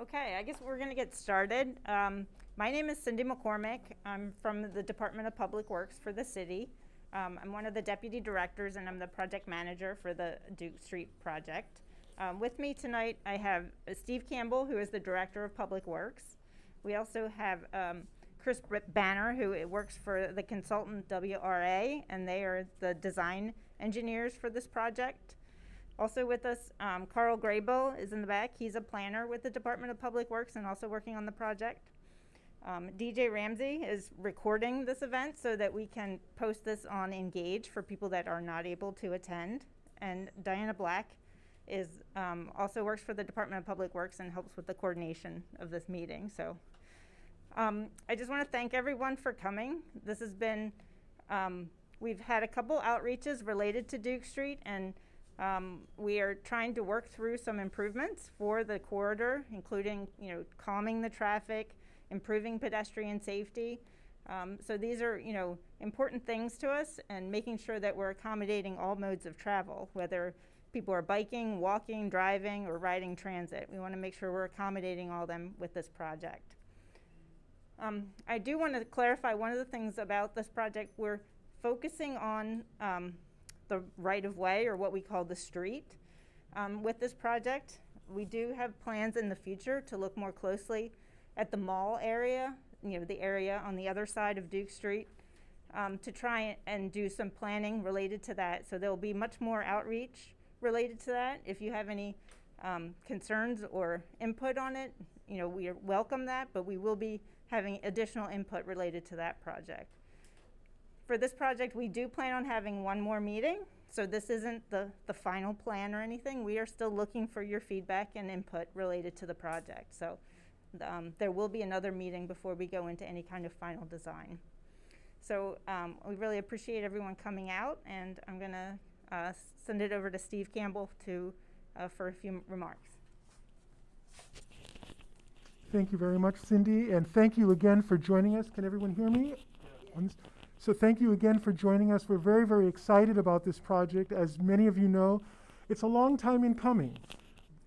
Okay, I guess we're going to get started. Um, my name is Cindy McCormick. I'm from the Department of Public Works for the city. Um, I'm one of the deputy directors and I'm the project manager for the Duke Street project. Um, with me tonight, I have Steve Campbell, who is the director of Public Works. We also have um, Chris Banner, who works for the consultant WRA, and they are the design engineers for this project. Also with us, um, Carl Graybill is in the back. He's a planner with the Department of Public Works and also working on the project. Um, DJ Ramsey is recording this event so that we can post this on Engage for people that are not able to attend. And Diana Black is um, also works for the Department of Public Works and helps with the coordination of this meeting. So um, I just want to thank everyone for coming. This has been, um, we've had a couple outreaches related to Duke Street and um, we are trying to work through some improvements for the corridor, including, you know, calming the traffic, improving pedestrian safety. Um, so these are, you know, important things to us and making sure that we're accommodating all modes of travel, whether people are biking, walking, driving, or riding transit. We want to make sure we're accommodating all them with this project. Um, I do want to clarify one of the things about this project. We're focusing on um, the right of way or what we call the street. Um, with this project, we do have plans in the future to look more closely at the mall area, you know, the area on the other side of Duke Street, um, to try and do some planning related to that. So there will be much more outreach related to that. If you have any um, concerns or input on it, you know, we welcome that, but we will be having additional input related to that project. For this project, we do plan on having one more meeting. So this isn't the, the final plan or anything. We are still looking for your feedback and input related to the project. So um, there will be another meeting before we go into any kind of final design. So um, we really appreciate everyone coming out, and I'm going to uh, send it over to Steve Campbell to, uh, for a few remarks. Thank you very much, Cindy, and thank you again for joining us. Can everyone hear me? Yes. So thank you again for joining us. We're very, very excited about this project. As many of you know, it's a long time in coming.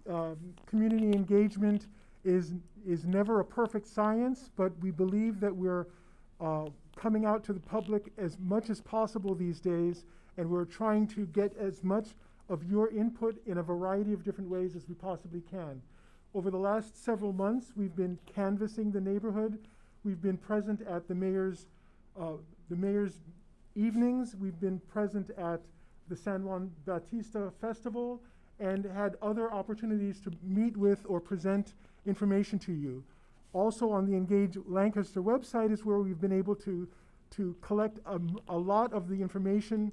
Um, community engagement is, is never a perfect science, but we believe that we're uh, coming out to the public as much as possible these days, and we're trying to get as much of your input in a variety of different ways as we possibly can. Over the last several months, we've been canvassing the neighborhood. We've been present at the mayor's uh, the mayor's evenings. We've been present at the San Juan Bautista Festival and had other opportunities to meet with or present information to you. Also on the Engage Lancaster website is where we've been able to, to collect a, a lot of the information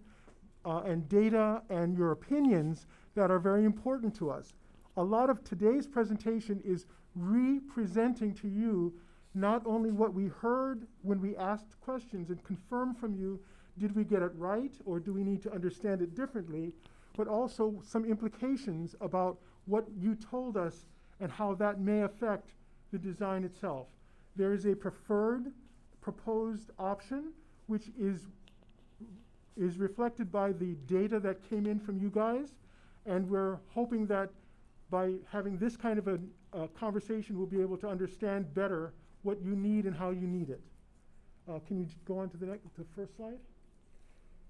uh, and data and your opinions that are very important to us. A lot of today's presentation is re-presenting to you not only what we heard when we asked questions and confirmed from you, did we get it right or do we need to understand it differently, but also some implications about what you told us and how that may affect the design itself. There is a preferred proposed option, which is, is reflected by the data that came in from you guys, and we're hoping that by having this kind of a, a conversation, we'll be able to understand better what you need and how you need it. Uh, can you go on to the, next, the first slide?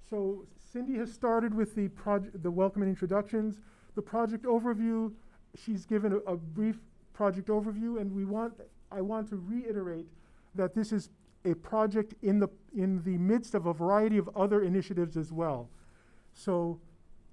So Cindy has started with the project, the welcome and introductions. The project overview, she's given a, a brief project overview, and we want, I want to reiterate that this is a project in the, in the midst of a variety of other initiatives as well. So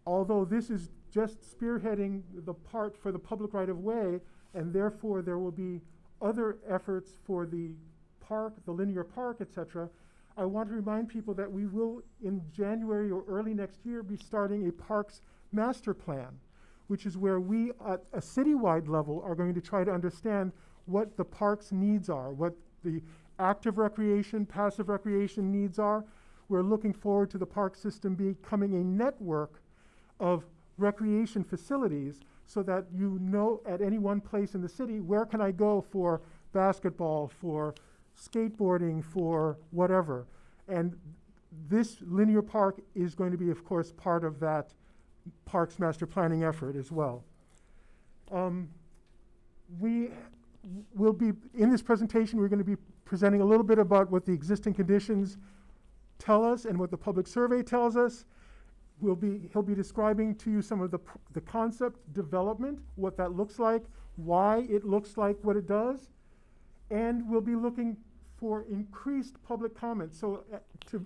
although this is just spearheading the part for the public right of way, and therefore there will be other efforts for the park, the linear park, etc., I want to remind people that we will, in January or early next year, be starting a parks master plan, which is where we, at a citywide level, are going to try to understand what the park's needs are, what the active recreation, passive recreation needs are. We're looking forward to the park system becoming a network of recreation facilities so that you know at any one place in the city where can I go for basketball, for skateboarding, for whatever. And this linear park is going to be, of course, part of that parks master planning effort as well. Um, we we'll be, in this presentation, we're going to be presenting a little bit about what the existing conditions tell us and what the public survey tells us. We'll be, he'll be describing to you some of the, the concept development, what that looks like, why it looks like what it does, and we'll be looking for increased public comment. So uh, to,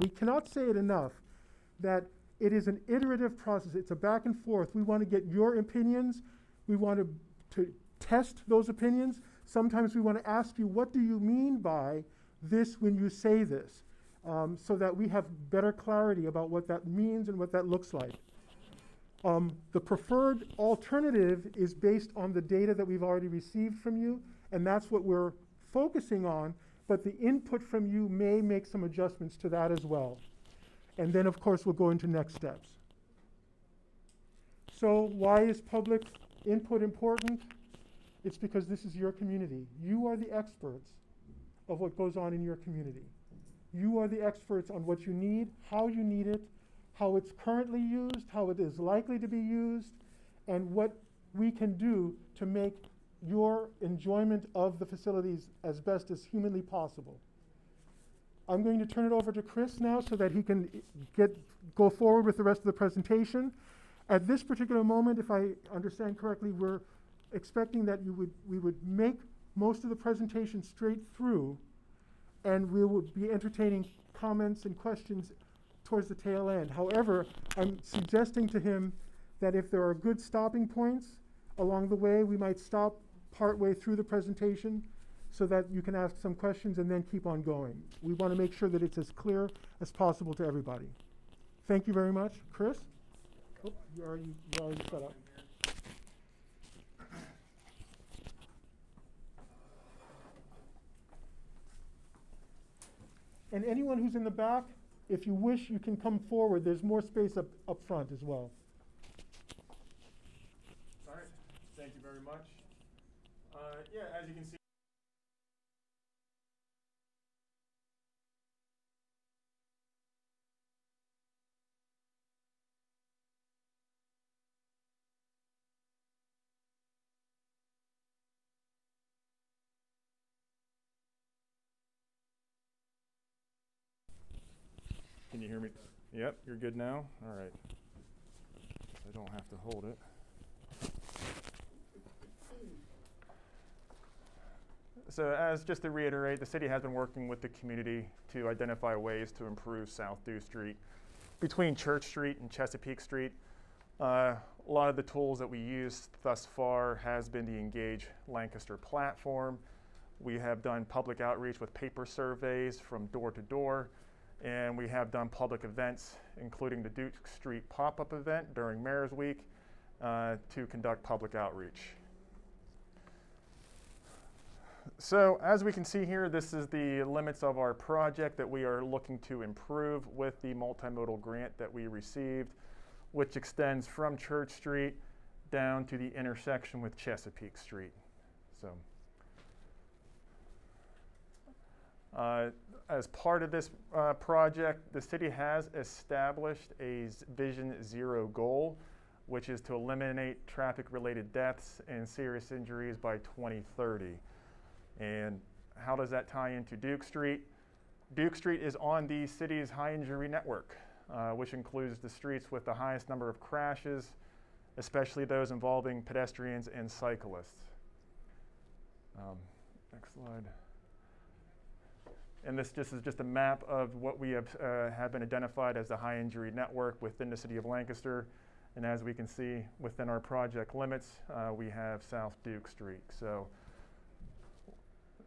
we cannot say it enough that it is an iterative process. It's a back and forth. We want to get your opinions. We want to, to test those opinions. Sometimes we want to ask you, what do you mean by this when you say this? Um, so that we have better clarity about what that means and what that looks like. Um, the preferred alternative is based on the data that we've already received from you, and that's what we're focusing on, but the input from you may make some adjustments to that as well. And then, of course, we'll go into next steps. So, why is public input important? It's because this is your community. You are the experts of what goes on in your community. You are the experts on what you need, how you need it, how it's currently used, how it is likely to be used, and what we can do to make your enjoyment of the facilities as best as humanly possible. I'm going to turn it over to Chris now so that he can get, go forward with the rest of the presentation. At this particular moment, if I understand correctly, we're expecting that you would, we would make most of the presentation straight through, and we will be entertaining comments and questions towards the tail end. However, I'm suggesting to him that if there are good stopping points along the way, we might stop partway through the presentation so that you can ask some questions and then keep on going. We want to make sure that it's as clear as possible to everybody. Thank you very much. Chris? Oh, you already, you already set up. And anyone who's in the back, if you wish, you can come forward. There's more space up, up front as well. All right, thank you very much. Uh, yeah, as you can see. Can you hear me? Yep, you're good now? All right. I don't have to hold it. So as just to reiterate, the city has been working with the community to identify ways to improve South Duke Street between Church Street and Chesapeake Street. Uh, a lot of the tools that we used thus far has been the Engage Lancaster platform. We have done public outreach with paper surveys from door to door, and we have done public events, including the Duke Street pop-up event during Mayor's Week, uh, to conduct public outreach. So as we can see here, this is the limits of our project that we are looking to improve with the multimodal grant that we received, which extends from Church Street down to the intersection with Chesapeake Street. So uh, as part of this uh, project, the city has established a Vision Zero goal, which is to eliminate traffic-related deaths and serious injuries by 2030. And how does that tie into Duke Street? Duke Street is on the city's high injury network, uh, which includes the streets with the highest number of crashes, especially those involving pedestrians and cyclists. Um, next slide. And this just is just a map of what we have, uh, have been identified as the high injury network within the city of Lancaster. And as we can see within our project limits, uh, we have South Duke Street. So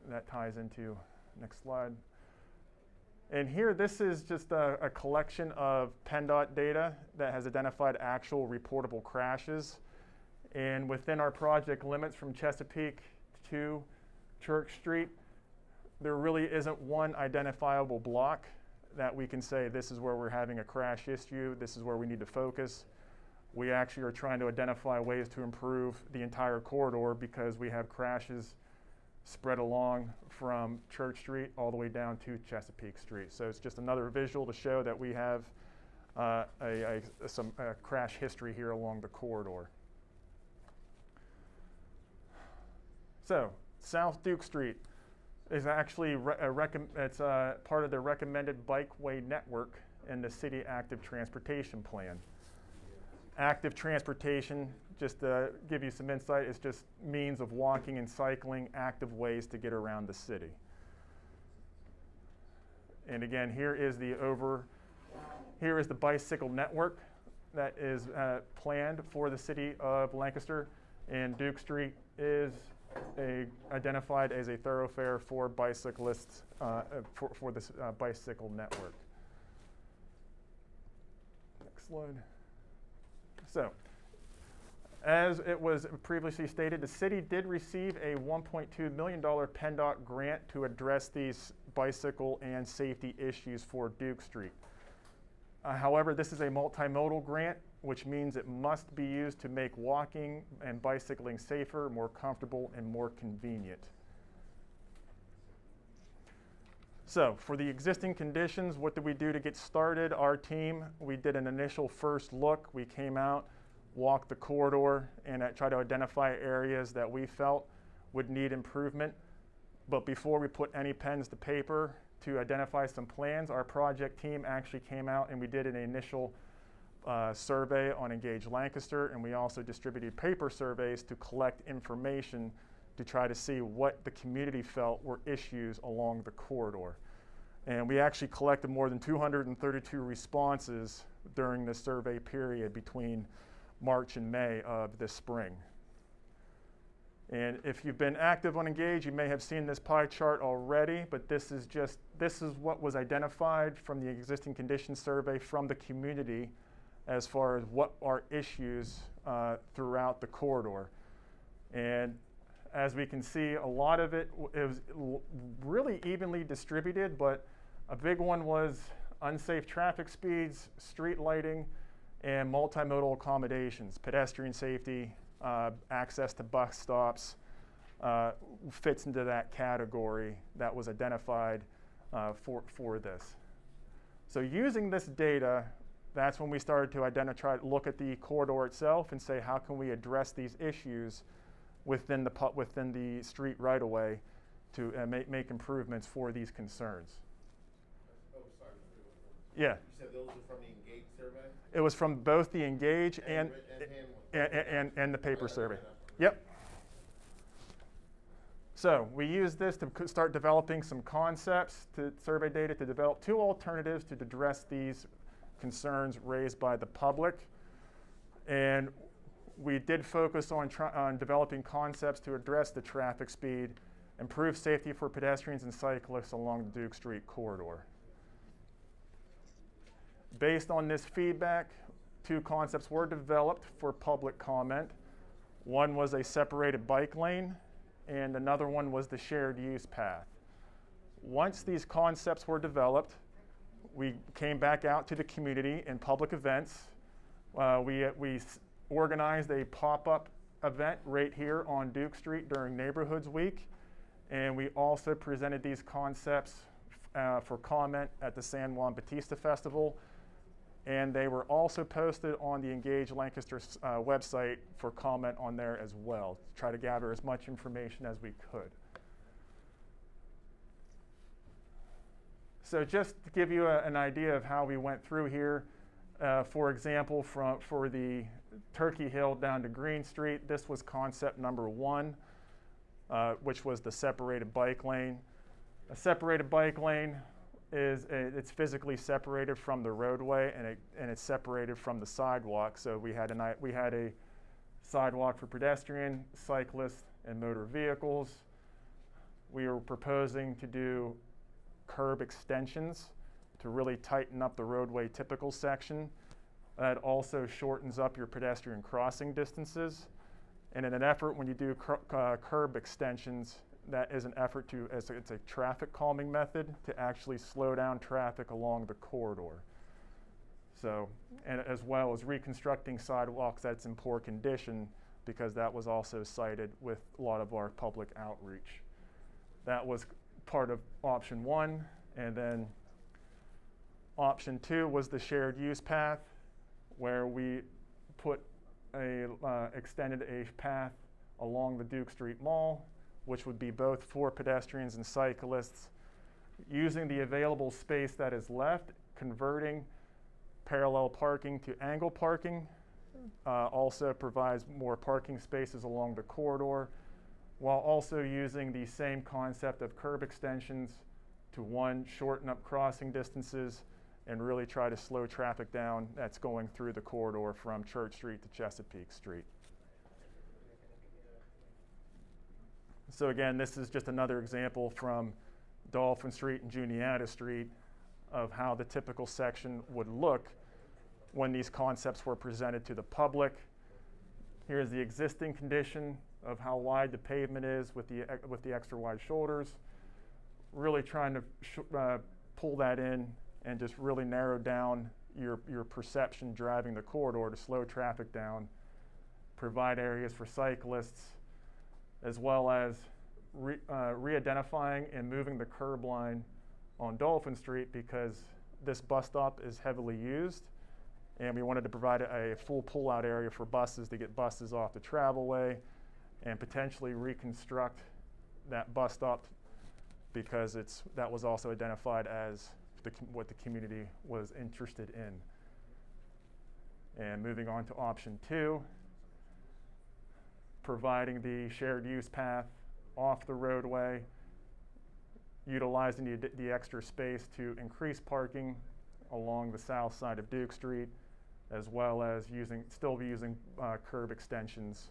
that ties into next slide. And here, this is just a, a, collection of PennDOT data that has identified actual reportable crashes. And within our project limits from Chesapeake to Church Street, there really isn't one identifiable block that we can say this is where we're having a crash issue, this is where we need to focus. We actually are trying to identify ways to improve the entire corridor because we have crashes spread along from Church Street all the way down to Chesapeake Street. So it's just another visual to show that we have uh, a, a, some crash history here along the corridor. So, South Duke Street is actually recomm- it's uh, part of the recommended bikeway network in the city active transportation plan. Active transportation, just to give you some insight, is just means of walking and cycling, active ways to get around the city. And again, here is the over, here is the bicycle network that is uh, planned for the city of Lancaster. And Duke Street is a, identified as a thoroughfare for bicyclists uh, for, for this uh, bicycle network. Next slide. So, as it was previously stated, the city did receive a $1.2 million PennDOT grant to address these bicycle and safety issues for Duke Street. Uh, however, this is a multimodal grant, which means it must be used to make walking and bicycling safer, more comfortable, and more convenient. So, for the existing conditions, what did we do to get started? Our team, we did an initial first look. We came out, walked the corridor, and tried to identify areas that we felt would need improvement. But before we put any pens to paper to identify some plans, our project team actually came out and we did an initial uh, survey on Engage Lancaster, and we also distributed paper surveys to collect information to try to see what the community felt were issues along the corridor. And we actually collected more than 232 responses during the survey period between March and May of this spring. And if you've been active on Engage, you may have seen this pie chart already, but this is just, this is what was identified from the existing conditions survey from the community as far as what are issues uh, throughout the corridor. And as we can see, a lot of it, it was really evenly distributed, but a big one was unsafe traffic speeds, street lighting, and multimodal accommodations, pedestrian safety, uh, access to bus stops, uh, fits into that category that was identified uh, for, for this. So using this data, that's when we started to identify, look at the corridor itself and say, how can we address these issues within the, within the street right away to uh, make, make improvements for these concerns. Oh, sorry. Yeah. You said those are from the Engage survey? It was from both the Engage and, writ- and and, and, and the paper survey. Yep. So we use this to start developing some concepts to survey data to develop two alternatives to address these concerns raised by the public. And we did focus on, on developing concepts to address the traffic speed, improve safety for pedestrians and cyclists along the Duke Street corridor. Based on this feedback, two concepts were developed for public comment. One was a separated bike lane, and another one was the shared use path. Once these concepts were developed, we came back out to the community in public events. Uh, we, we organized a pop-up event right here on Duke Street during Neighborhoods Week, and we also presented these concepts uh, for comment at the San Juan Bautista Festival, and they were also posted on the Engage Lancaster uh, website for comment on there as well, to try to gather as much information as we could. So just to give you a, an idea of how we went through here, uh, for example, from, for the Turkey Hill down to Green Street, this was concept number one, uh, which was the separated bike lane. A separated bike lane is a, it's physically separated from the roadway and, it, and it's separated from the sidewalk. So we had, a, we had a sidewalk for pedestrian, cyclists, and motor vehicles. We were proposing to do curb extensions to really tighten up the roadway typical section. That also shortens up your pedestrian crossing distances. And in an effort, when you do uh, curb extensions, that is an effort to, as it's a traffic calming method to actually slow down traffic along the corridor. So, and as well as reconstructing sidewalks that's in poor condition because that was also cited with a lot of our public outreach. That was part of option one. And then option two was the shared use path where we put a, uh, extended a path along the Duke Street Mall which would be both for pedestrians and cyclists, using the available space that is left, converting parallel parking to angle parking. Uh, also provides more parking spaces along the corridor, while also using the same concept of curb extensions to one, shorten up crossing distances and really try to slow traffic down that's going through the corridor from Church Street to Chesapeake Street. So again, this is just another example from Dolphin Street and Juniata Street of how the typical section would look when these concepts were presented to the public. Here's the existing condition of how wide the pavement is with the, with the extra wide shoulders. Really trying to sh- uh, pull that in and just really narrow down your, your perception driving the corridor to slow traffic down, provide areas for cyclists, as well as re, uh, re-identifying and moving the curb line on Dolphin Street because this bus stop is heavily used and we wanted to provide a, a full pull-out area for buses to get buses off the travelway and potentially reconstruct that bus stop because it's, that was also identified as the, what the community was interested in. And moving on to option two, providing the shared use path off the roadway, utilizing the, the extra space to increase parking along the south side of Duke Street, as well as using, still be using uh, curb extensions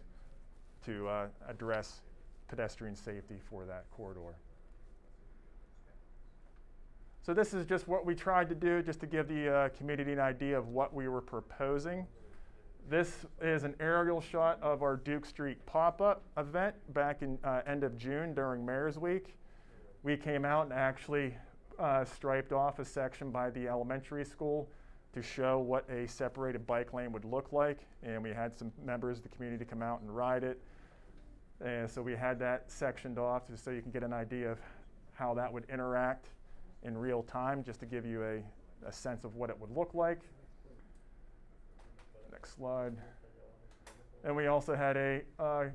to uh, address pedestrian safety for that corridor. So this is just what we tried to do, just to give the uh, community an idea of what we were proposing. This is an aerial shot of our Duke Street pop-up event back in uh, end of June during Mayor's Week. We came out and actually uh, striped off a section by the elementary school to show what a separated bike lane would look like, and we had some members of the community to come out and ride it. And so we had that sectioned off just so you can get an idea of how that would interact in real time, just to give you a, a sense of what it would look like. Next slide. And we also had a uh,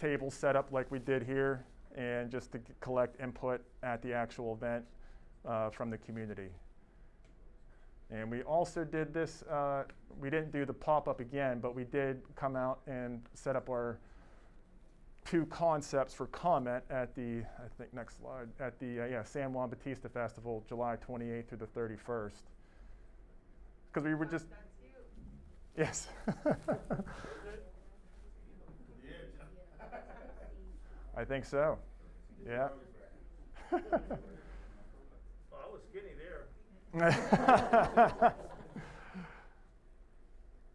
table set up like we did here, and just to collect input at the actual event uh, from the community. And we also did this, uh, we didn't do the pop-up again, but we did come out and set up our two concepts for comment at the, I think next slide, at the, uh, yeah, San Juan Bautista Festival, July 28th through the 31st. Because we were just, yes. I think so, yeah. Oh, I was skinny there.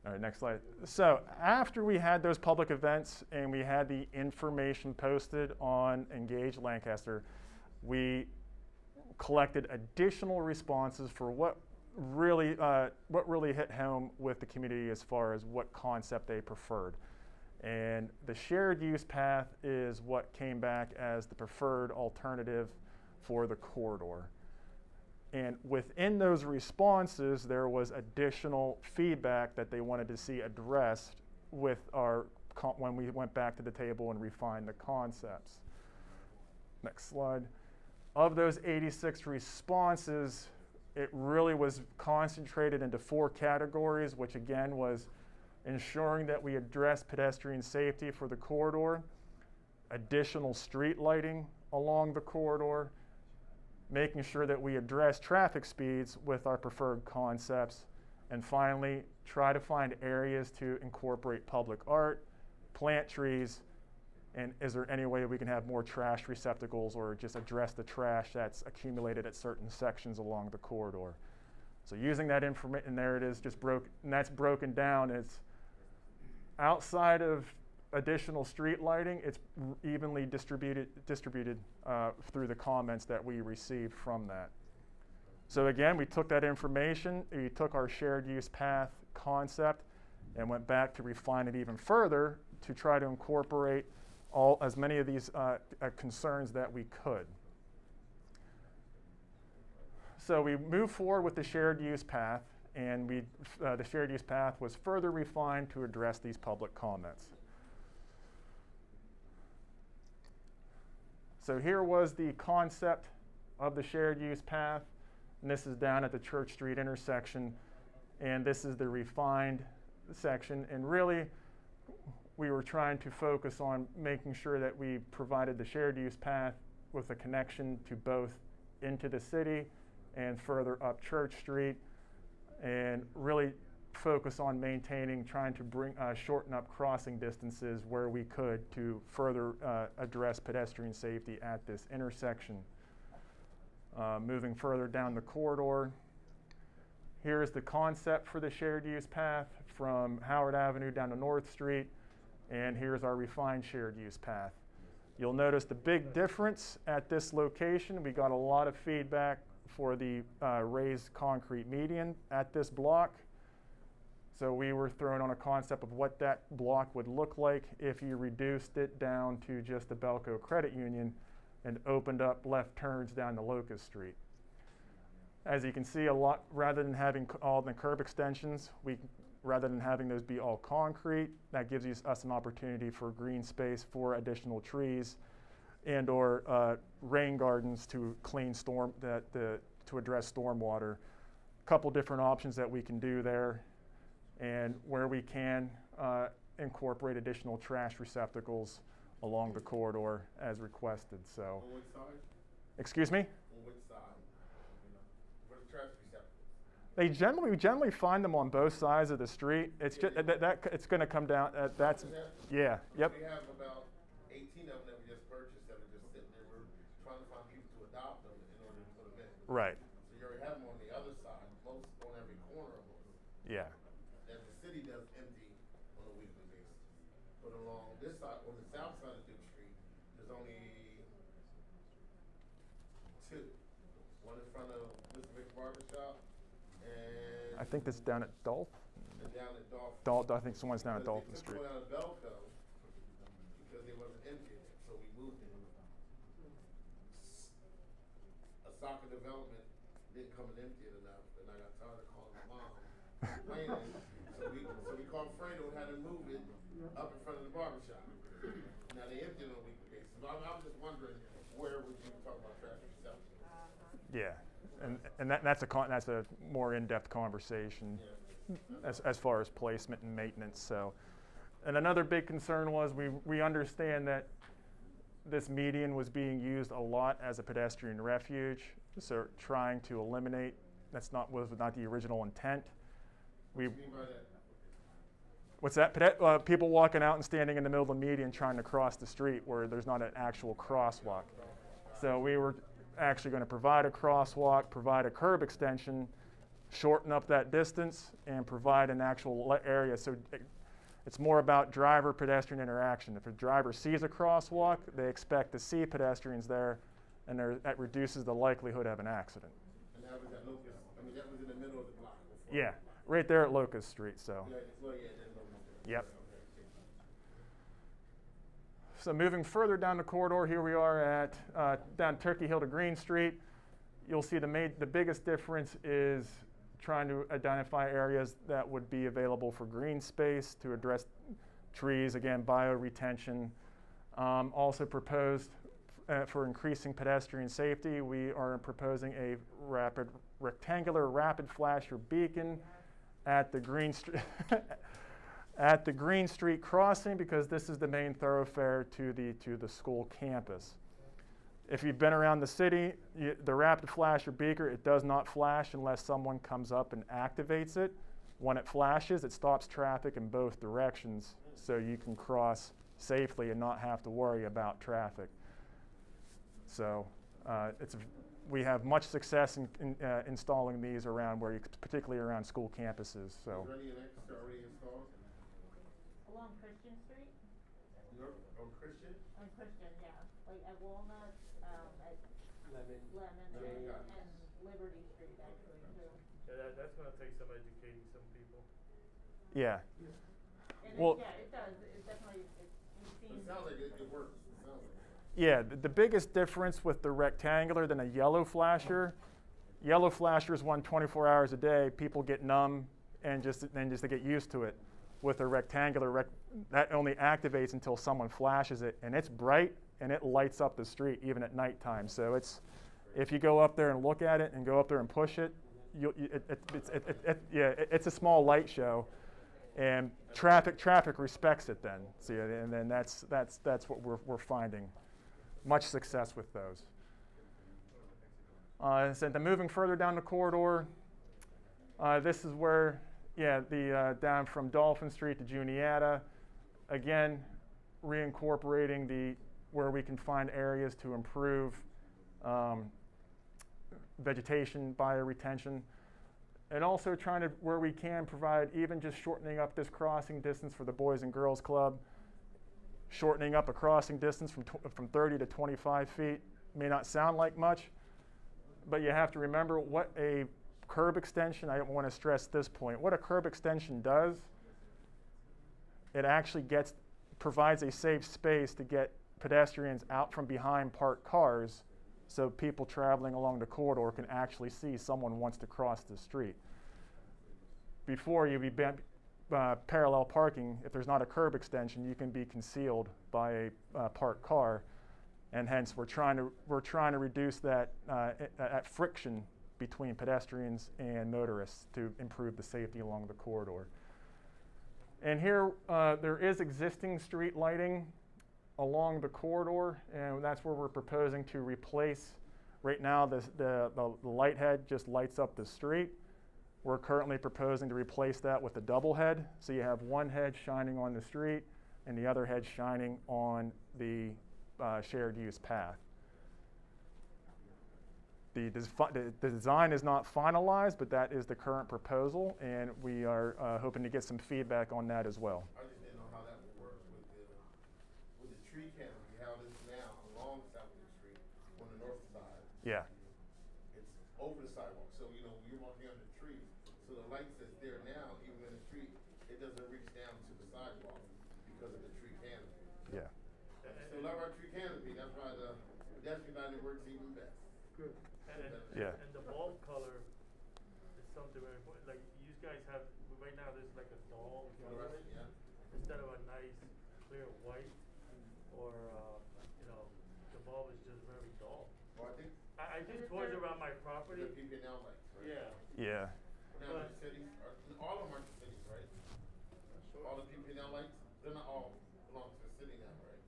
All right, next slide. So after we had those public events and we had the information posted on Engage Lancaster, we collected additional responses for what really uh, what really hit home with the community as far as what concept they preferred. And the shared use path is what came back as the preferred alternative for the corridor. And within those responses, there was additional feedback that they wanted to see addressed with our when we went back to the table and refined the concepts. Next slide. Of those 86 responses, it really was concentrated into four categories, which again was ensuring that we address pedestrian safety for the corridor, additional street lighting along the corridor, making sure that we address traffic speeds with our preferred concepts, and finally, try to find areas to incorporate public art, plant trees, and is there any way we can have more trash receptacles or just address the trash that's accumulated at certain sections along the corridor? So using that information, there it is, just broke, and that's broken down. It's outside of additional street lighting, it's evenly distributed, distributed uh, through the comments that we received from that. So again, we took that information, we took our shared use path concept, and went back to refine it even further to try to incorporate all as many of these uh, uh, concerns that we could. So we moved forward with the shared use path, and we, uh, the shared use path was further refined to address these public comments. So here was the concept of the shared use path. And this is down at the Church Street intersection. And this is the refined section. And really, we were trying to focus on making sure that we provided the shared use path with a connection to both into the city and further up Church Street, and really focus on maintaining, trying to bring, uh, shorten up crossing distances where we could to further uh, address pedestrian safety at this intersection. Uh, moving further down the corridor, here's the concept for the shared use path from Howard Avenue down to North Street, and here's our refined shared use path. You'll notice the big difference at this location. We got a lot of feedback for the uh, raised concrete median at this block. So we were throwing on a concept of what that block would look like if you reduced it down to just the Belco Credit Union and opened up left turns down to Locust Street. As you can see, a lot rather than having all the curb extensions, we rather than having those be all concrete, that gives us- us an opportunity for green space for additional trees and or uh, rain gardens to clean storm that the, to address stormwater. A couple different options that we can do there, and where we can uh, incorporate additional trash receptacles along the corridor as requested. So, On which side? excuse me. On which side? You know, For the trash receptacles. They generally we generally find them on both sides of the street. It's just that, that it's going to come down. Uh, that's yeah. Yep. We have about eighteen of them that we just purchased that are just sitting there. We're trying to find people to adopt them in order to put them in. Right. So you already have them on the other side, most on every corner of them. Yeah. that the city does empty on a weekly basis. But along this side, on the south side of Duke Street, there's only two. One in front of Mr. Vick's Barber Shop and, I think this is down at Dolphin. and down at Dolphin. Dol- I think someone's down at Dolphin Street. one out of Belco because it wasn't emptying it, so we moved it. A soccer development didn't come and empty it enough, and I got tired of calling my mom complaining. So we, so we called Fredo and had him move it up in front of the barbershop. Now they empty it on a weekly basis. So I, I was just wondering, where would you talk about trash receptacles? Yeah. And and that, that's a con- that's a more in-depth conversation as as far as placement and maintenance. So, and another big concern was we we understand that this median was being used a lot as a pedestrian refuge. So trying to eliminate that's not was not the original intent. We What do you mean by that? What's that? Uh, people walking out and standing in the middle of the median trying to cross the street where there's not an actual crosswalk. So we were actually going to provide a crosswalk, provide a curb extension, shorten up that distance, and provide an actual area. So it- it's more about driver pedestrian interaction. If a driver sees a crosswalk, they expect to see pedestrians there, and that reduces the likelihood of an accident. And that was at Locust, I mean, that was in the middle of the block before. Yeah, right there at Locust Street. So. Yeah, well, yeah. Yep. So moving further down the corridor, here we are at uh, down Turkey Hill to Green Street. You'll see the the biggest difference is trying to identify areas that would be available for green space to address trees, again, bioretention. Um, also proposed uh, for increasing pedestrian safety, we are proposing a rapid rectangular rapid flasher beacon at the Green Street at the Green Street crossing because this is the main thoroughfare to the to the school campus. If you've been around the city, you, the rapid flasher beacon, it does not flash unless someone comes up and activates it. When it flashes, it stops traffic in both directions so you can cross safely and not have to worry about traffic. So uh, it's, we have much success in, in uh, installing these around where, you, particularly around school campuses. So. Is there any extra already installed? Along Christian Street, You're on Christian? on Christian, yeah, like at Walnut, um, at Lemon. Lemon Lemon, and, got and Liberty Street actually too. Yeah, that, that's gonna take some educating some people. Yeah. And Well- it, yeah, it does, it definitely, it, we've But. It sounds like it, it works, it sounds like. Yeah, the, the biggest difference with the rectangular than a yellow flasher, yellow flashers run 24 hours a day. People get numb and just then just they get used to it. With a rectangular, rec- that only activates until someone flashes it, and it's bright and it lights up the street even at nighttime. So it's, if you go up there and look at it and go up there and push it, you, it, it, it's, it, yeah, it, it's a small light show, and traffic traffic respects it. Then see, and then that's that's that's what we're we're finding, much success with those. Uh, so then moving further down the corridor, uh, this is where, yeah, the uh, down from Dolphin Street to Juniata, again, reincorporating the where we can find areas to improve um, vegetation bioretention, and also trying to where we can provide even just shortening up this crossing distance for the Boys and Girls Club, shortening up a crossing distance from from 30 to 25 feet may not sound like much, but you have to remember what a curb extension, I want to stress this point, what a curb extension does, it actually gets, provides a safe space to get pedestrians out from behind parked cars so people traveling along the corridor can actually see someone wants to cross the street. Before you be uh, parallel parking, if there's not a curb extension, you can be concealed by a uh, parked car and hence we're trying to we're trying to reduce that uh, that friction between pedestrians and motorists to improve the safety along the corridor. And here uh, there is existing street lighting along the corridor, and that's where we're proposing to replace. Right now, the, the, the, the light head just lights up the street. We're currently proposing to replace that with a double head, so you have one head shining on the street and the other head shining on the uh, shared use path. The, the, the design is not finalized, but that is the current proposal, and we are uh, hoping to get some feedback on that as well. I just didn't know how that would work with the, with the tree canopy, how it is now along South Duke Street on the north side. Yeah, It's over the sidewalk, so you know, you're walking under the tree, so the light that's there now, even in the street, it doesn't reach down to the sidewalk because of the tree canopy. yeah. So love our tree canopy, that's why the pedestrian lighting works even best. Good. And, and, Yeah. and the bulb color is something very important. Like you guys have right now, there's like a dull color yeah. instead of a nice clear white, or uh, you know, the bulb is just very dull. Well, I think I, I do Is toys around my property. the PP now lights, right? Yeah. Yeah, Now the cities, are, all of them are the cities, right? All the PP now lights, they're not all belong to the city now, right?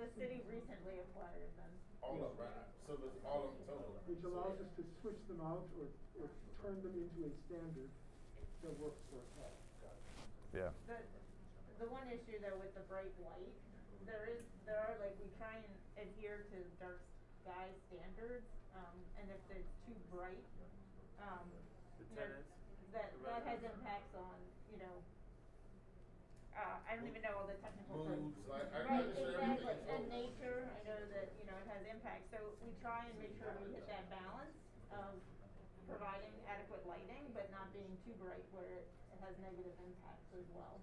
The city recently acquired them. All of them, right? So there's all of them total. Which allows us to switch them out or, or turn them into a standard that works for us yeah. The, the one issue though with the bright light, there is, there are like, we try and adhere to dark sky standards, um, and if it's too bright, um, The you know, tenants, that, the that has residents. impacts on, you know, uh, I don't even know all the technical terms. Moods, like, I Right, understand everything. exactly, and nature, I know that, you know, it has impacts, so we try and make sure we hit that balance of providing adequate lighting, but not being too bright where it has negative impacts as well.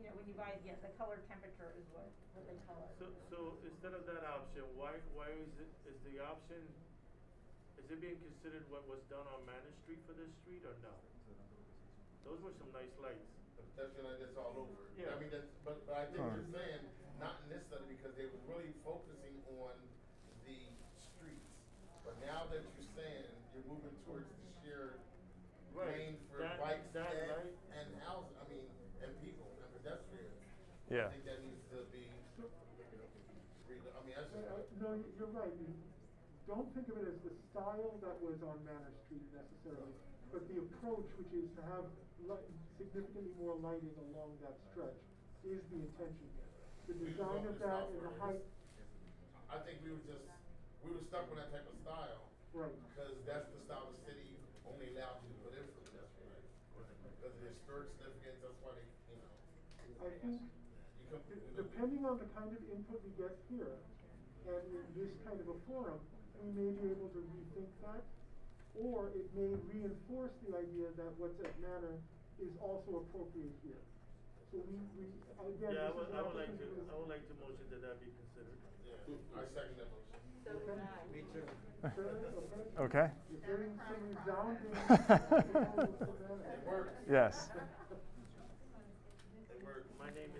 You know, when you buy, yeah, the color temperature is what, what they call it. So, so instead of that option, why, why is it, is the option, is it being considered what was done on Manor Street for this street or no? Those were some nice lights. The pedestrian light that's all over. Yeah. I mean, that's, but, but I think Huh. you're saying, not in this study, because they were really focusing on the streets. But now that you're saying, you're moving towards the shared Right, lane for that- bikes that and, light- and houses, I mean, and people, and pedestrians. Yeah. I think that needs to be, re- I mean, that's Uh, just. No, you- you're right. You don't think of it as the style that was on Manor Street necessarily, but the approach, which is to have light, significantly more lighting along that stretch, is the intention here. The we design of that and the height, I think we were just, we were stuck with that type of style. right. Because that's the style the city only allowed you to put in for pedestrian lights. Because of the historic significance, that's why they, you know, I think, depending on the kind of input we get here, and in this kind of a forum, we may be able to rethink that, or it may reinforce the idea that what's at Manor is also appropriate here. So we, we, again, Yeah, I would, I would like to, I would like to motion that that be considered. Yeah, I second that motion. So would I. Me too. Okay, okay. Okay. You're getting some resounding proposals from Manor. It works, Yes. it works. My name is Millsy.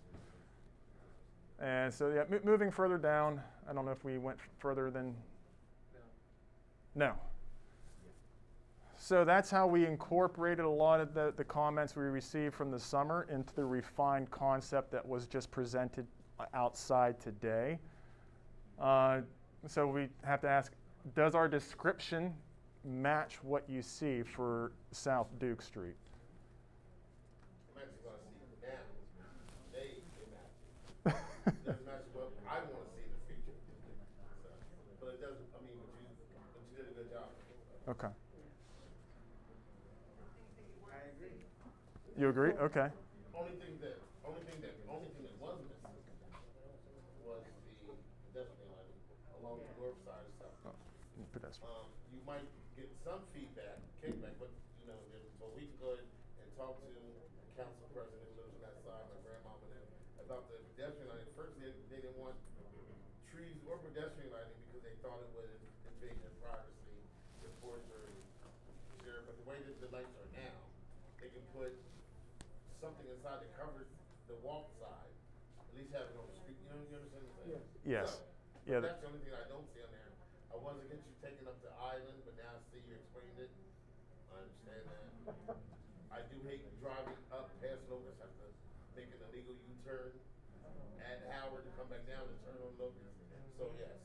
And so, yeah, mo- moving further down, I don't know if we went further than. No. So that's how we incorporated a lot of the, the comments we received from the summer into the refined concept that was just presented uh, outside today. Uh, so we have to ask Does our description match what you see for South Duke Street? I'm actually gonna see it now, they, they match. Doesn't match what I wanna see in the future. So, But it doesn't, I mean, but you, but you did a good job. Okay. You agree? Okay. Only thing that, only thing that, only thing that was missing was the pedestrian lighting along the north side of South. Pedestrian. Um, you might get some feedback, kickback, but, you know, then, but we can go ahead and talk to the council president who lives on that side, my grandmama and them, about the pedestrian lighting. First, they, they didn't want trees or pedestrian lighting because they thought it would invade their privacy, the forestry, share, but the way that the lights are now, they can put something inside that covers the walk side, at least have it on the street, you know, you understand what I'm saying? Yes. So, Yeah, That's the- the only thing I don't see on there. I was against you taking up the island, but now I see you explained it. I understand that. I do hate driving up past Locust, have to make an illegal U-turn at Howard to come back down and turn on Locust. So, yes.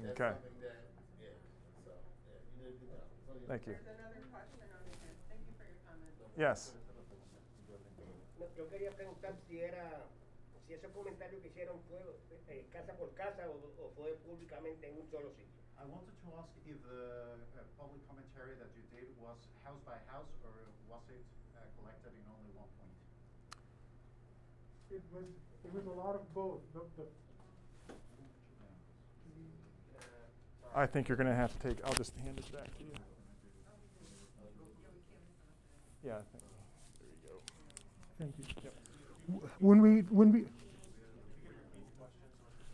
That's Okay. something that, yeah, so, yeah, you did a good job. So, yeah. Thank you. There's another question on the hand. Thank you for your comment. Yes. Yo quería preguntar si era, si ese comentario que hicieron fue eh, casa por casa o, o fue públicamente en un solo sitio. I wanted to ask if the uh, public commentary that you did was house by house or was it uh, collected in only one point? It was, it was a lot of both. The, the, I think you're going to have to take, I'll just hand it back to you. Yeah, there you go. Thank you. W- When we, when we,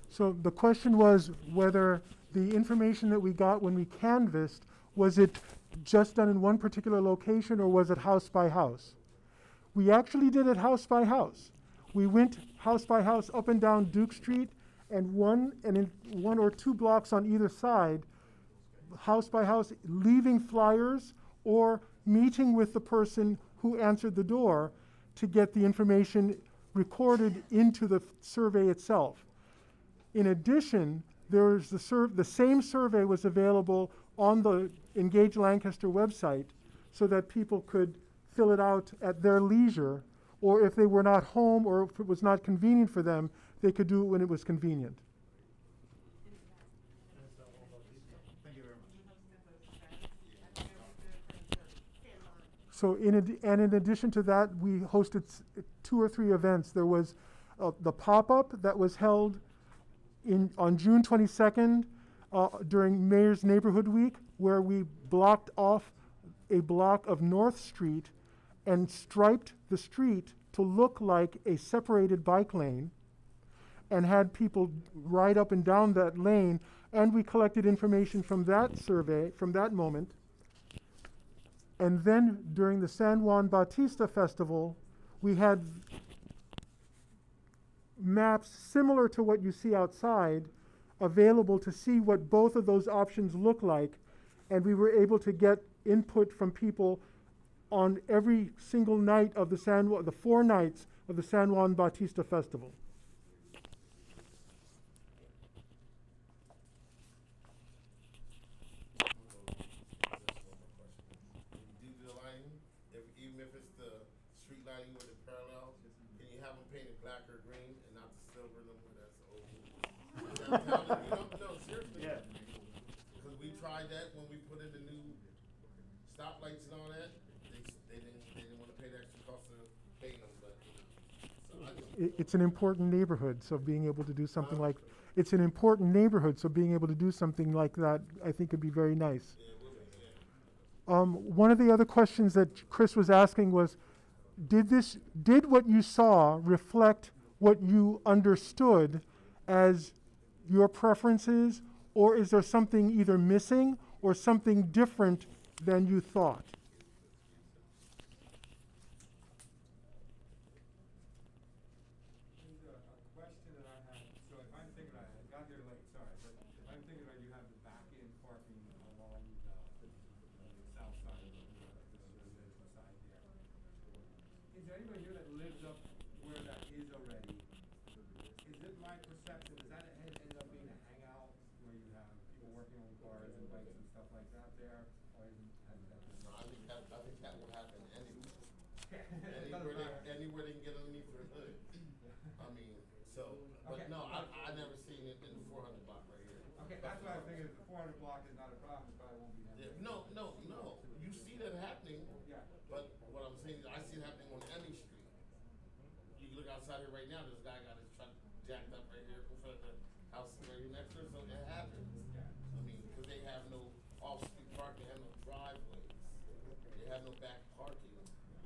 so the question was whether the information that we got when we canvassed, was it just done in one particular location or was it house by house? We actually did it house by house. We went house by house up and down Duke Street and one, and in one or two blocks on either side, house by house, leaving flyers or meeting with the person who answered the door to get the information recorded into the survey itself. In addition, there is the, the same survey was available on the Engage Lancaster website so that people could fill it out at their leisure, or if they were not home or if it was not convenient for them, they could do it when it was convenient. Thank you very much. So in and in addition to that, we hosted two or three events. There was uh, the pop-up that was held in on June 22nd uh, during Mayor's Neighborhood Week, where we blocked off a block of North Street and striped the street to look like a separated bike lane and had people ride up and down that lane. And we collected information from that survey, from that moment. And then during the San Juan Bautista Festival, we had maps similar to what you see outside available to see what both of those options look like. And we were able to get input from people on every single night of the San the four nights of the San Juan Bautista Festival. do the lighting, if, even if it's the street lighting with the parallel, can you have them painted black or green and not the silver no more, that's old. Downtown, you know, no, seriously. Yeah. Cause we tried that when we put in the new stoplights and all that, they, they didn't, they didn't wanna pay the extra cost of painting them, but, you know. So I just, I- it's an important neighborhood, so being able to do something like, it's an important neighborhood, so being able to do something like that, I think would be very nice. yeah, it will yeah. Um, one of the other questions that Chris was asking was, did this, did what you saw reflect what you understood as your preferences, or is there something either missing or something different than you thought? Lives up where that is already? Is it does that end, end up being a hangout where you have people working on cars and bikes and stuff like that there? Or is it, has that been? No, I think that, I think that will happen anywhere. Anywhere they, anywhere they can get underneath their hood. I mean, so, but Okay. no, I, I never seen it in the four hundred block right here. Okay, that's why I was thinking the four hundred block is not a problem, it probably won't be that. Yeah, big. no, no, no, you see that happening, Yeah. but what I'm saying is I see it happening on Emmy Street. You can look outside here right now, this guy got his truck jacked up right here in front of the house right here next to it, so it happens. I mean, cause they have no off-street parking, they have no driveways, they have no back parking.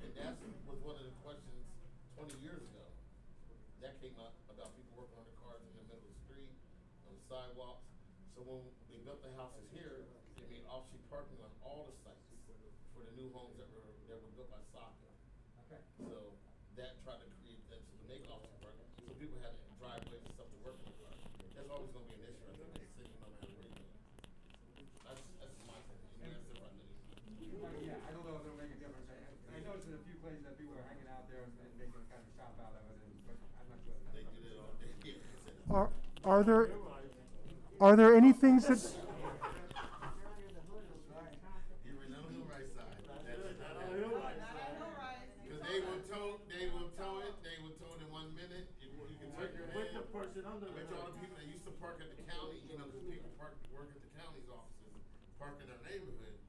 And that was one of the questions twenty years ago. That came up about people working on their cars in the middle of the street, on the sidewalks. So when they built the houses here, they made off-street parking on all the sites for the new homes that were, that were built by SACA. Okay. So that tried to create that, so to make off-street parking, so people had driveways and stuff to work on their cars. That's always gonna be an issue, I think, in the city, no matter where you go. That's, that's my opinion, and that's if I knew. Well, yeah, I don't know if it'll make a difference. I, I noticed in a few places that people are hanging out there and, and making kind of a shop out of it, and, but I'm not sure. if They that's did it all, they did it. Are, are there, are there any things that, You were on the right side. That's it. Cause they will tow, they will tow it, they will tow it in one minute, you, you can turn your With head. the person under I the bet you all hood. the people that used to park at the county, you know, cause people park, work at the county's offices, park in their neighborhood.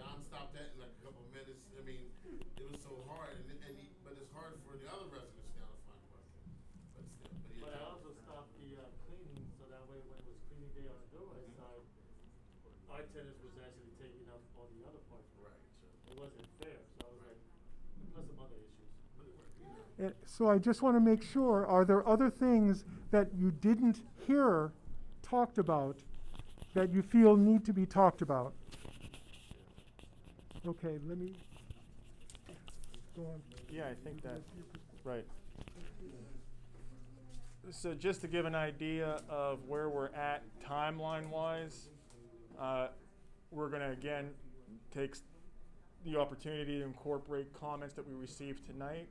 John stopped that in like a couple of minutes, I mean, it was so hard, and, and he, but it's hard for the other residents now to find parking. But still, but he. But I also stopped the, uh, cleaning, so that way when it was cleaning day on the Dover side, our tenants was actually taking up all the other parts. Right, sure. It wasn't fair, so I was like, plus some other issues. But it worked, you know. eh, so I just want to make sure, are there other things that you didn't hear talked about that you feel need to be talked about? Okay, let me, go on. Yeah, I think that, right. So just to give an idea of where we're at timeline-wise, uh, we're gonna again take the opportunity to incorporate comments that we received tonight,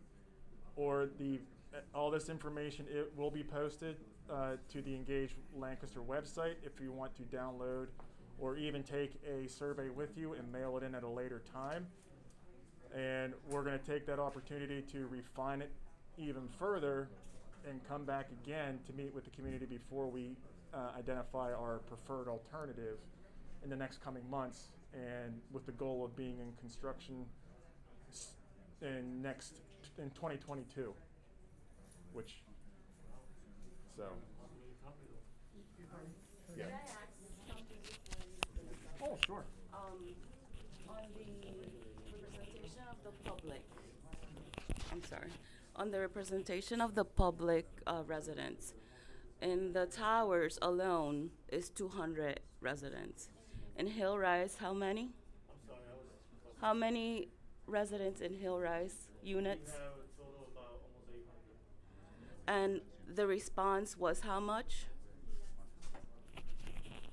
or the, all this information, it will be posted uh, to the Engage Lancaster website if you want to download or even take a survey with you and mail it in at a later time. And we're gonna take that opportunity to refine it even further and come back again to meet with the community before we uh, identify our preferred alternative in the next coming months and with the goal of being in construction in next, in 2022, which, so. Yeah. Could I ask something before you Oh, sure. Um, on the representation of the public, I'm sorry, on the representation of the public uh, residents, in the towers alone is two hundred residents. In Hill Rise, how many? I'm sorry, I was. How many residents in Hill Rise We units? have a total of about almost eight hundred. And the response was how much?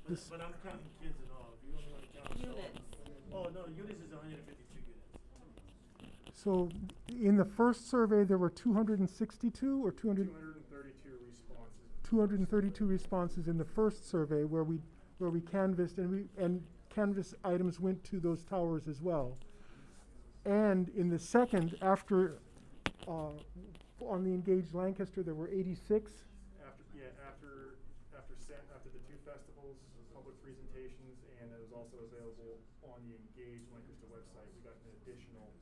But, but I'm counting kids and all, if you don't wanna count. adults- Units. Oh, no, units is hundred and fifty-two units. So in the first survey, there were 262 or 200? 232 responses. 232 responses in the first survey where we, where we canvassed and we, and canvas items went to those towers as well. And in the second, after, uh, on the Engaged Lancaster, there were 86. After, yeah, after, after San, after the two festivals, public presentations, and it was also available on the engaged Lancaster website, we got an additional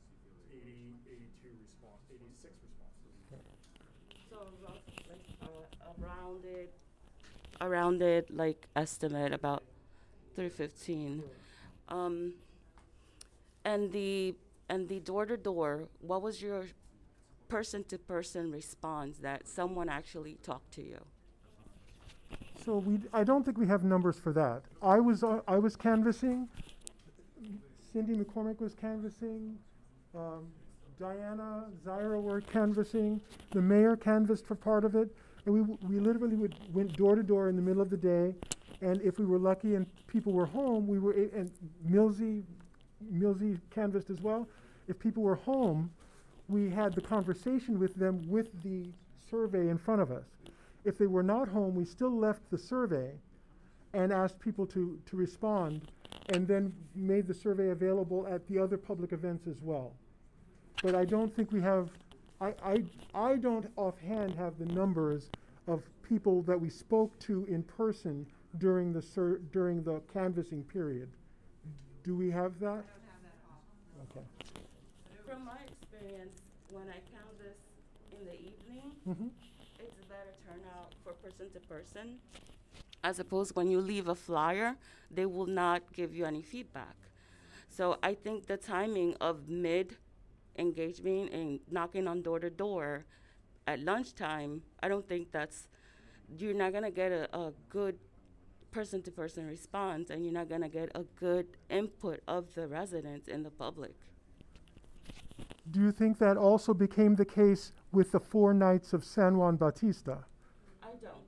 80, 82 response, 86 responses. So rough, like uh, a rounded, a rounded like estimate about three fifteen. Um, And the and the door to door, what was your person to person response that someone actually talked to you? So we, I don't think we have numbers for that. I was, uh, I was canvassing, Cindy McCormick was canvassing, um, Diana, Zaira were canvassing, the mayor canvassed for part of it, and we, we literally would, went door to door in the middle of the day, and if we were lucky and people were home, we were, and Millsy, Millsy canvassed as well. If people were home, we had the conversation with them with the survey in front of us. If they were not home, we still left the survey and asked people to, to respond, and then made the survey available at the other public events as well. But I don't think we have, I, I, I don't offhand have the numbers of people that we spoke to in person during the during the canvassing period. Do we have that? Okay. From my experience, when I canvass in the evening, Mhm. it's a better turnout for person to person. As opposed when you leave a flyer, they will not give you any feedback. So I think the timing of mid engagement and knocking on door to door at lunchtime, I don't think that's you're not gonna get a, a good person to person response and you're not gonna get a good input of the residents and the public. Do you think that also became the case with the four nights of San Juan Bautista? I don't.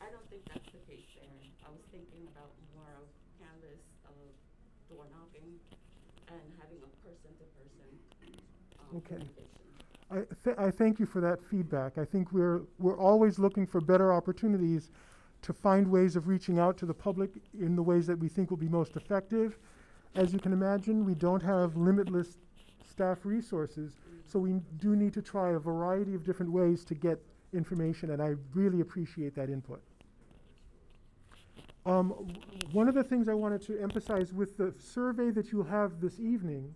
I don't think that's the case there. I was thinking about more of canvas of door knocking and having a person-to-person um, Okay. I, th- I thank you for that feedback. I think we're, we're always looking for better opportunities to find ways of reaching out to the public in the ways that we think will be most effective. As you can imagine, we don't have limitless staff resources, so we do need to try a variety of different ways to get information, and I really appreciate that input. Um, one of the things I wanted to emphasize with the survey that you'll have this evening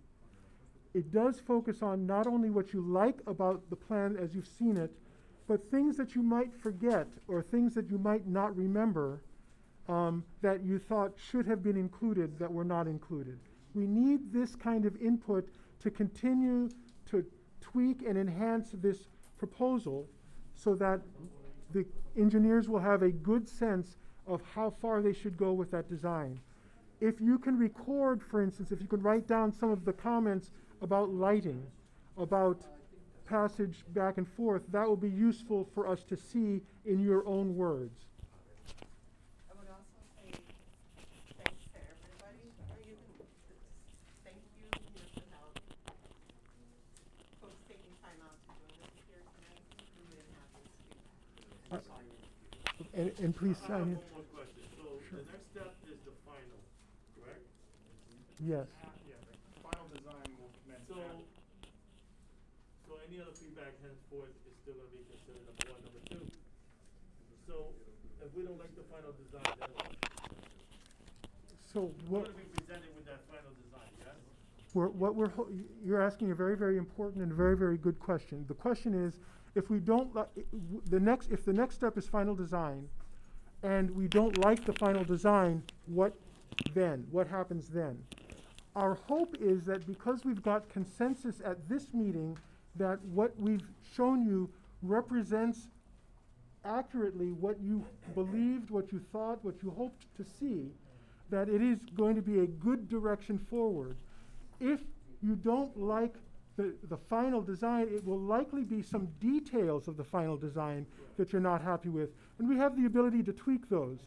it does focus on not only what you like about the plan as you've seen it, but things that you might forget or things that you might not remember um, that you thought should have been included that were not included. We need this kind of input to continue to tweak and enhance this proposal so that the engineers will have a good sense of how far they should go with that design. If you can record, for instance, if you can write down some of the comments about lighting, about passage back and forth, that will be useful for us to see in your own words. I would also say thanks to everybody, or you can, thank you, Mr. Howard. Folks taking time out to join us here tonight, we didn't have this feedback. And, and please I have sign one more question. So the next step is the final, correct? Yes. Yeah, the final design will commence So, after. so any other feedback henceforth is still gonna be considered number one, number two. So if we don't like the final design, then what? So We're what, gonna be presented with that final design, yes? we're, what we're, ho- you're asking a very, very important and very, very good question. The question is, if we don't, li- i- w- the next, if the next step is final design, and we don't like the final design, what then? What happens then? Our hope is that because we've got consensus at this meeting, that what we've shown you represents accurately what you believed, what you thought, what you hoped to see, that it is going to be a good direction forward. If you don't like the, the final design, it will likely be some details of the final design that you're not happy with. And we have the ability to tweak those.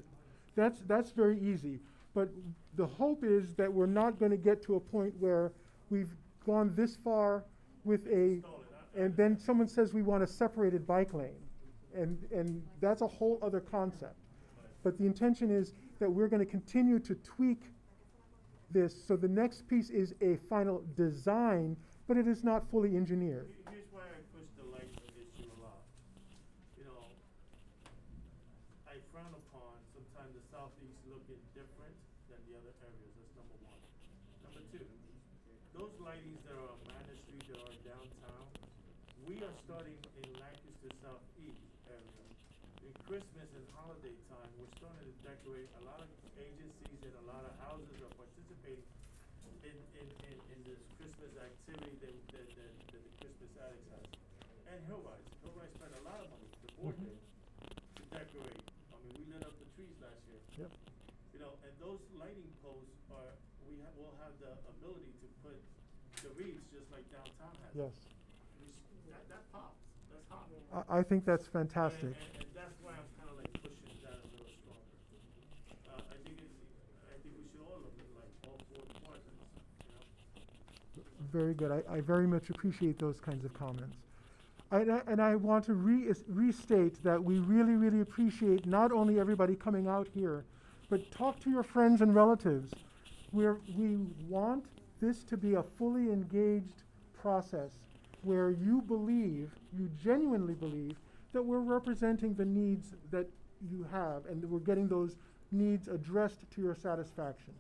That's, that's very easy. But the hope is that we're not going to get to a point where we've gone this far with a, and then someone says we want a separated bike lane. And, and that's a whole other concept. But the intention is that we're going to continue to tweak this. So the next piece is a final design, but it is not fully engineered. Here- Here's why I push the lighting issue a lot. You know, I frown upon sometimes the southeast looking different than the other areas, that's number one. Number two, those lightings that are on Manor Street, that are downtown, we are starting in Lancaster Southeast area. In Christmas and holiday time, we're starting to decorate, a lot of agencies and a lot of houses are participating in, in, in, in this Christmas activity that, that, that, that the Christmas Addicts has. And Hillrise, Hillrise spent a lot of money, the board Mhm. did, to decorate. I mean, we lit up the trees last year. Yep. You know, and those lighting posts are, we ha- will have the ability to put the wreaths just like downtown has. Yes. That, that pops, that's hot. I, I think that's fantastic. And, and, and that's why I'm kinda like pushing that a little stronger. Uh, I think it's, I think we should all look at like all four departments, you know? Very good. I, I very much appreciate those kinds of comments. And I, and I want to re- restate that we really, really appreciate not only everybody coming out here, but talk to your friends and relatives. We're, we want this to be a fully engaged process where you believe, you genuinely believe, that we're representing the needs that you have and that we're getting those needs addressed to your satisfaction.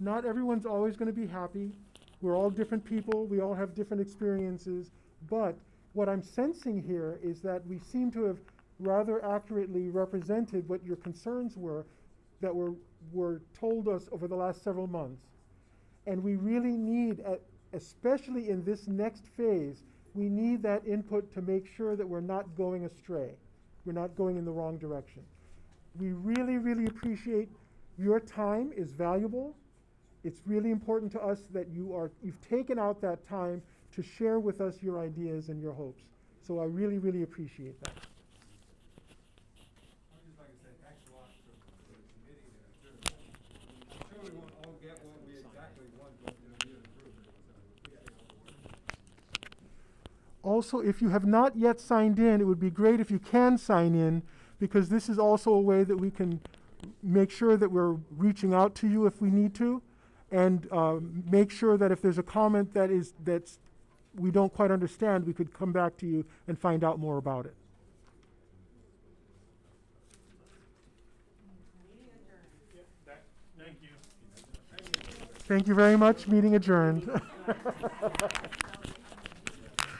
Not everyone's always going to be happy. We're all different people, we all have different experiences, but what I'm sensing here is that we seem to have rather accurately represented what your concerns were that were, were told us over the last several months. And we really need, uh, especially in this next phase, we need that input to make sure that we're not going astray. We're not going in the wrong direction. We really, really appreciate your time is valuable. It's really important to us that you are, you've taken out that time to share with us your ideas and your hopes. So I really, really appreciate that. I'd just like to say thanks a lot for, for committee there. I'm sure we won't all get what we exactly want, but it'll be an improvement, so we appreciate all the work. Also, if you have not yet signed in, it would be great if you can sign in because this is also a way that we can make sure that we're reaching out to you if we need to and um, make sure that if there's a comment that is that's we don't quite understand, we could come back to you and find out more about it. That, thank you. Thank you very much. Meeting adjourned.